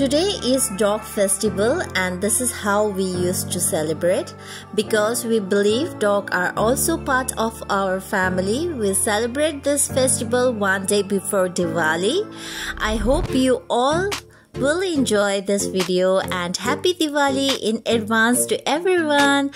Today is dog festival and this is how we used to celebrate. Because we believe dogs are also part of our family we celebrate this festival one day before Diwali. I hope you all will enjoy this video and happy Diwali in advance to everyone.